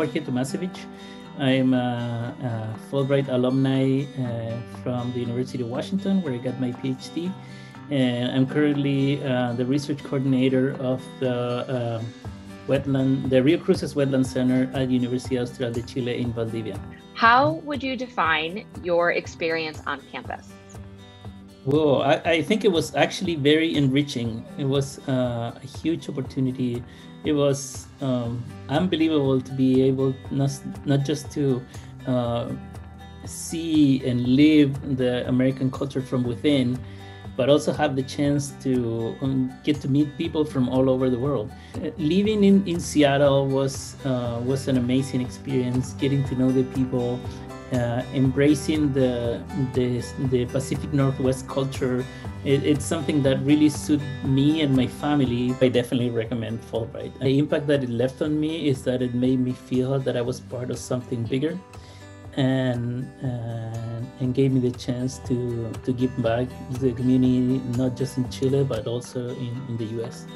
Jorge Tomasevic. I'm a, a Fulbright alumni uh, from the University of Washington, where I got my PhD. And I'm currently uh, the research coordinator of the um, wetland, the Rio Cruces Wetland Center at University Austral de Chile in Valdivia. How would you define your experience on campus? Well, I, I think it was actually very enriching. It was uh, a huge opportunity. It was um, unbelievable to be able not, not just to uh, see and live the American culture from within, but also have the chance to um, get to meet people from all over the world. Living in, in Seattle was uh, was an amazing experience. Getting to know the people, uh, embracing the, the, the Pacific Northwest culture. It, it's something that really suited me and my family. I definitely recommend Fulbright. The impact that it left on me is that it made me feel that I was part of something bigger. And, and and gave me the chance to to give back to the community not just in Chile but also in, in the US.